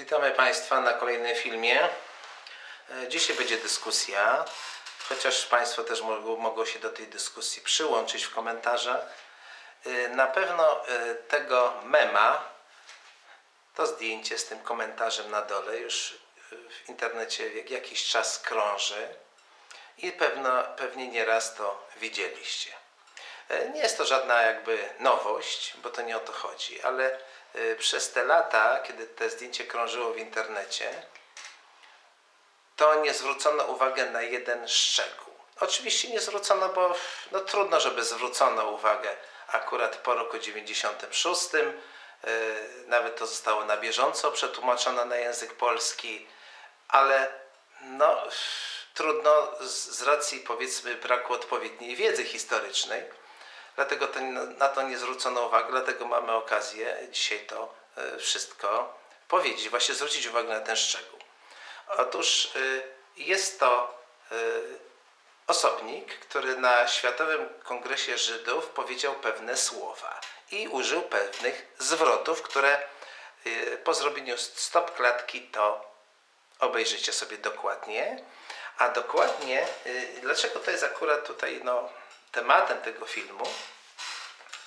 Witamy Państwa na kolejnym filmie. E, Dzisiaj będzie dyskusja, chociaż Państwo też mogą, mogą się do tej dyskusji przyłączyć w komentarzach. E, Na pewno e, tego mema, to zdjęcie z tym komentarzem na dole już w internecie jak jakiś czas krąży i pewno, pewnie nieraz to widzieliście. Nie jest to żadna jakby nowość, bo to nie o to chodzi, ale przez te lata, kiedy to zdjęcie krążyło w internecie, to nie zwrócono uwagi na jeden szczegół. Oczywiście nie zwrócono, bo no, trudno, żeby zwrócono uwagę akurat po roku 96. e, Nawet to zostało na bieżąco przetłumaczone na język polski, ale no, trudno z racji powiedzmy braku odpowiedniej wiedzy historycznej, dlatego to, na to nie zwrócono uwagi, dlatego mamy okazję dzisiaj to e, wszystko powiedzieć, właśnie zwrócić uwagę na ten szczegół. Otóż y, jest to y, osobnik, który na Światowym Kongresie Żydów powiedział pewne słowa i użył pewnych zwrotów, które po zrobieniu stop klatki to obejrzycie sobie dokładnie. A dokładnie, dlaczego to jest akurat tutaj no, tematem tego filmu?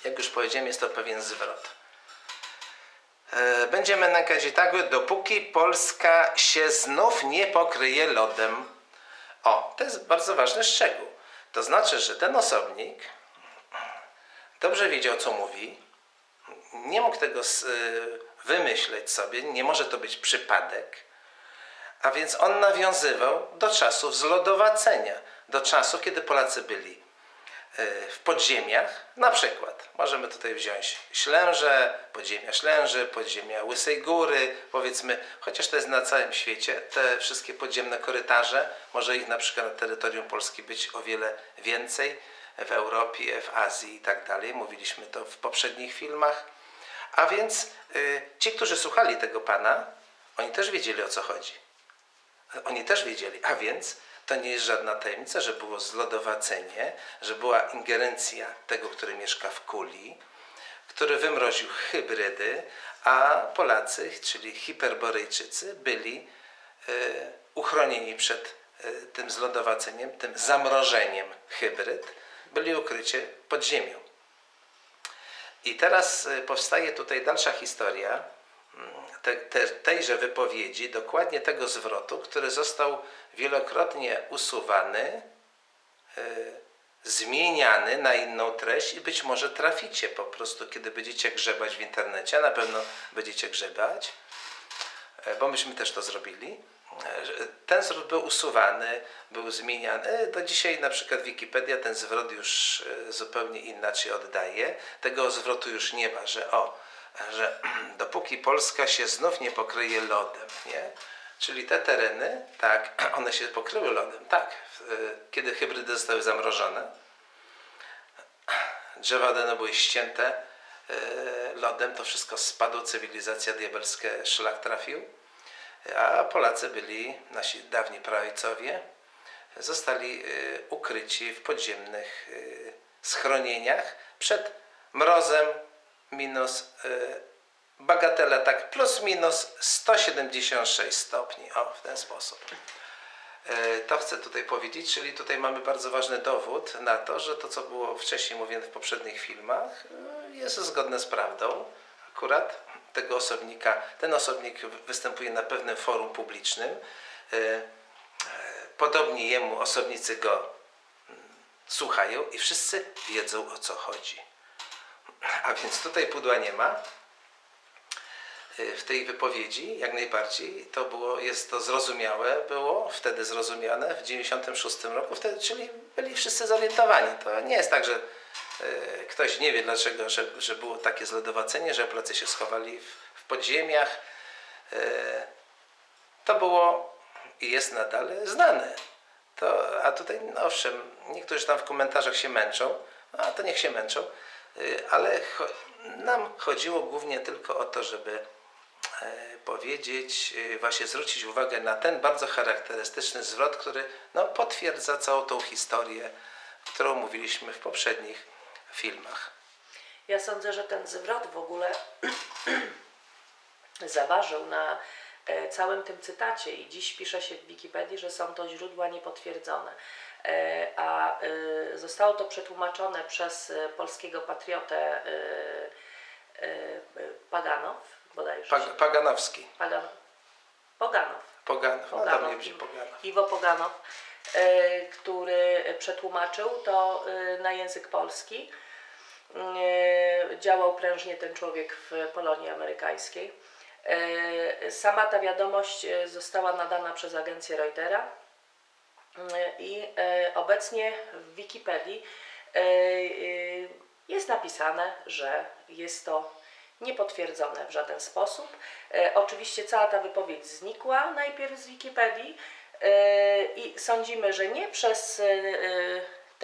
Jak już powiedziałem, jest to pewien zwrot. E, Będziemy na razie tak, dopóki Polska się znów nie pokryje lodem. O, to jest bardzo ważny szczegół. To znaczy, że ten osobnik dobrze wiedział, co mówi. Nie mógł tego y, wymyśleć sobie, nie może to być przypadek. A więc on nawiązywał do czasów zlodowacenia, do czasów, kiedy Polacy byli w podziemiach, na przykład możemy tutaj wziąć Ślęże, podziemia Ślęży, podziemia Łysej Góry, powiedzmy, chociaż to jest na całym świecie, te wszystkie podziemne korytarze, może ich na przykład na terytorium Polski być o wiele więcej, w Europie, w Azji i tak dalej, mówiliśmy to w poprzednich filmach. A więc y, ci, którzy słuchali tego Pana, oni też wiedzieli o co chodzi. Oni też wiedzieli, a więc to nie jest żadna tajemnica, że było zlodowacenie, że była ingerencja tego, który mieszka w kuli, który wymroził hybrydy, a Polacy, czyli hiperborejczycy, byli e, uchronieni przed e, tym zlodowaceniem, tym zamrożeniem hybryd, byli ukrycie pod ziemią. I teraz e, powstaje tutaj dalsza historia te, te, tejże wypowiedzi, dokładnie tego zwrotu, który został wielokrotnie usuwany, e, zmieniany na inną treść i być może traficie po prostu, kiedy będziecie grzebać w internecie, na pewno będziecie grzebać, e, bo myśmy też to zrobili. E, Ten zwrot był usuwany, był zmieniany. Do dzisiaj na przykład Wikipedia ten zwrot już zupełnie inaczej oddaje. Tego zwrotu już nie ma, że o, że dopóki Polska się znów nie pokryje lodem, nie? Czyli te tereny, tak, one się pokryły lodem, tak. e, Kiedy hybrydy zostały zamrożone, drzewa one były ścięte e, lodem, to wszystko spadło, cywilizacja diabelska szlak trafił, a Polacy byli, nasi dawni prawicowie, zostali ukryci w podziemnych schronieniach przed mrozem minus e, bagatela tak plus minus 176 stopni. O, w ten sposób. E, To chcę tutaj powiedzieć, czyli tutaj mamy bardzo ważny dowód na to, że to, co było wcześniej mówione w poprzednich filmach, e, jest zgodne z prawdą. Akurat tego osobnika, ten osobnik występuje na pewnym forum publicznym. Podobni jemu osobnicy go mm, słuchają i wszyscy wiedzą o co chodzi. A więc tutaj pudła nie ma. Y, W tej wypowiedzi jak najbardziej to było, jest to zrozumiałe, było wtedy zrozumiane w 96 roku, wtedy, czyli byli wszyscy zorientowani. To nie jest tak, że y, ktoś nie wie dlaczego, że, że było takie zlodowacenie, że Polacy się schowali w, w podziemiach. Y, To było i jest nadal znane. To, a tutaj, no owszem, niektórzy tam w komentarzach się męczą, a to niech się męczą, ale cho- nam chodziło głównie tylko o to, żeby e, powiedzieć, y, właśnie zwrócić uwagę na ten bardzo charakterystyczny zwrot, który no, potwierdza całą tą historię, którą mówiliśmy w poprzednich filmach. Ja sądzę, że ten zwrot w ogóle zaważył na e, całym tym cytacie i dziś pisze się w Wikipedii, że są to źródła niepotwierdzone. E, A e, zostało to przetłumaczone przez e, polskiego patriotę Paganow, bodajże. Się- Paganowski. Pagan, Poganow. No, Poganow. tam nie brzmi Poganów. Iwo Poganow, który przetłumaczył to na język polski. Działał prężnie ten człowiek w Polonii Amerykańskiej. Sama ta wiadomość została nadana przez agencję Reutera i e, obecnie w Wikipedii e, e, jest napisane, że jest to niepotwierdzone w żaden sposób. Oczywiście cała ta wypowiedź znikła najpierw z Wikipedii i sądzimy, że nie przez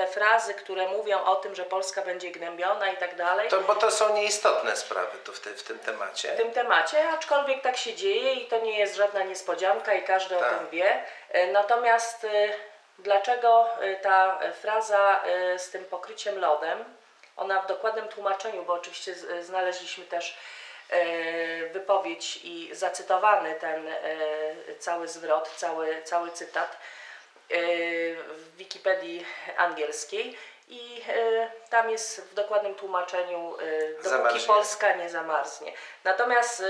te frazy, które mówią o tym, że Polska będzie gnębiona i tak dalej, To, bo to są nieistotne sprawy tu w, ty, w tym temacie. w tym temacie, aczkolwiek tak się dzieje i to nie jest żadna niespodzianka i każdy o Tak. tym wie. E, Natomiast e, dlaczego e, ta fraza z tym pokryciem lodem, ona w dokładnym tłumaczeniu, bo oczywiście znaleźliśmy też wypowiedź i zacytowany ten cały zwrot, cały, cały cytat w Wikipedii angielskiej i e, tam jest w dokładnym tłumaczeniu e, dopóki Zamarznie. Polska nie zamarznie. Natomiast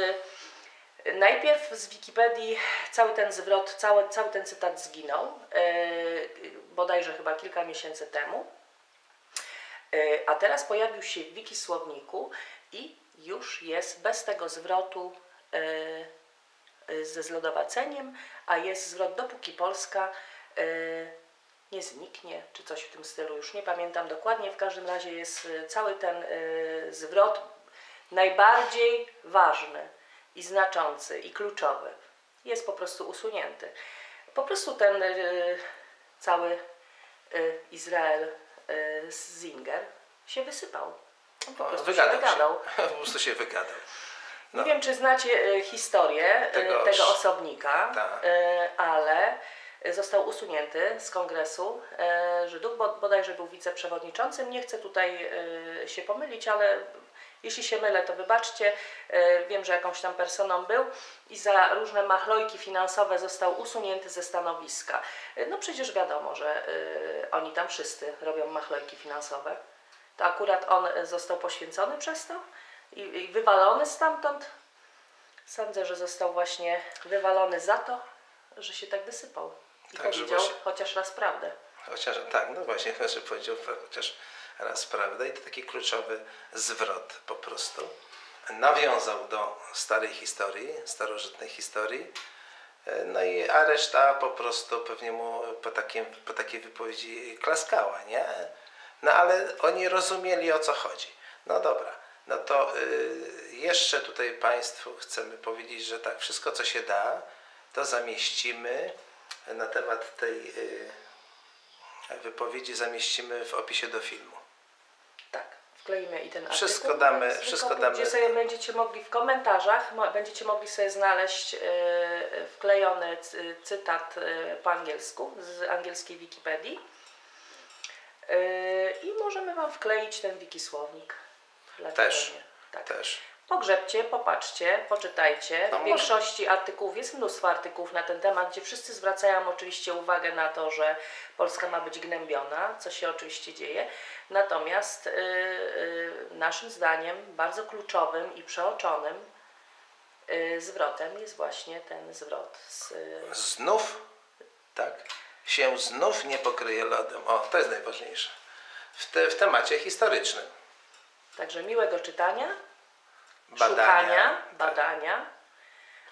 e, najpierw z Wikipedii cały ten zwrot, cały, cały ten cytat zginął, e, bodajże chyba kilka miesięcy temu. E, A teraz pojawił się w Wikisłowniku i już jest bez tego zwrotu e, e, ze zlodowaceniem, a jest zwrot dopóki Polska e, nie zniknie, czy coś w tym stylu, już nie pamiętam dokładnie. W każdym razie jest e, cały ten e, zwrot najbardziej ważny i znaczący i kluczowy. Jest po prostu usunięty. Po prostu ten e, cały e, Izrael e, Zinger się wysypał. On po O, prostu się wygadał wygadał. się. Po prostu się wygadał. No. Nie wiem, czy znacie e, historię e, Tego- tego, osobnika, Tak. e, ale został usunięty z kongresu e, Żydów, bo bodajże był wiceprzewodniczącym. Nie chcę tutaj e, się pomylić, ale jeśli się mylę, to wybaczcie. E, Wiem, że jakąś tam personą był i za różne machlojki finansowe został usunięty ze stanowiska. No przecież wiadomo, że oni tam wszyscy robią machlojki finansowe. To akurat on został poświęcony przez to i wywalony stamtąd. Sądzę, że został właśnie wywalony za to, że się tak wysypał. I Tak, powiedział właśnie- chociaż raz prawdę. Chociaż tak, no właśnie, że powiedział chociaż raz prawdę i to taki kluczowy zwrot po prostu. Nawiązał do starej historii, starożytnej historii. E, No i a reszta po prostu pewnie mu po, takim, po takiej wypowiedzi klaskała, nie? No ale oni rozumieli o co chodzi. No dobra, no to y, jeszcze tutaj Państwu chcemy powiedzieć, że tak, wszystko co się da, to zamieścimy na temat tej y, wypowiedzi zamieścimy w opisie do filmu. Tak, wkleimy i ten Wszystko artykuł. damy- z wszystko damy. Gdzie sobie będziecie mogli w komentarzach, będziecie mogli sobie znaleźć e, wklejony cy- cytat po angielsku z angielskiej Wikipedii. I możemy Wam wkleić ten wikisłownik. Też. Tak. Też. Pogrzebcie, popatrzcie, poczytajcie. W większości artykułów jest mnóstwo artykułów na ten temat, gdzie wszyscy zwracają oczywiście uwagę na to, że Polska ma być gnębiona, co się oczywiście dzieje. Natomiast y, y, naszym zdaniem bardzo kluczowym i przeoczonym y, zwrotem jest właśnie ten zwrot z Znów, tak, się znów nie pokryje lodem. O, to jest najważniejsze. W, te, w temacie historycznym. Także miłego czytania, Badania. szukania, badania.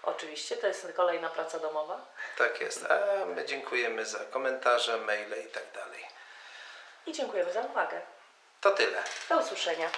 Oczywiście to jest kolejna praca domowa. Tak jest. A my dziękujemy za komentarze, maile i tak dalej. I dziękujemy za uwagę. To tyle. Do usłyszenia.